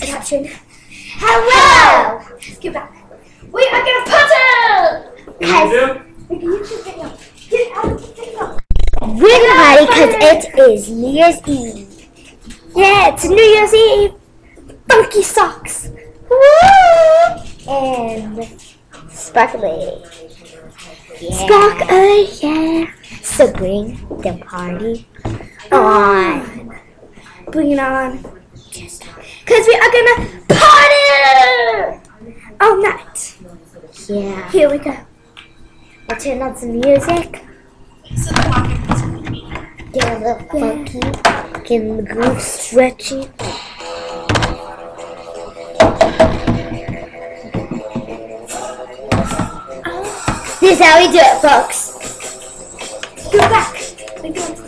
Caption. Hello! Get back. We are gonna put Guys, you should get out. Get out. Get out. We're gonna party because it is New Year's Eve. Yeah, it's New Year's Eve. Funky socks. Woo! And sparkly. Yeah. Spark, oh yeah. So bring the party on. Bring it on. Because we are gonna party all night. Yeah. Here we go. We'll turn on some music. Get a little funky. Get the groove stretchy. This is how we do it, folks. Go back.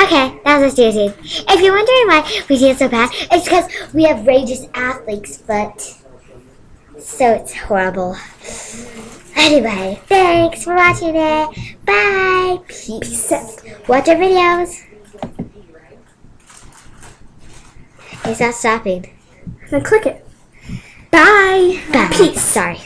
Okay, that was a seriously. If you're wondering why we did so bad, it's because we have rageous athletes, but so it's horrible. Anyway, thanks for watching it. Bye. Peace. Watch our videos. It's not stopping. Then click it. Bye. Bye. Peace. Sorry.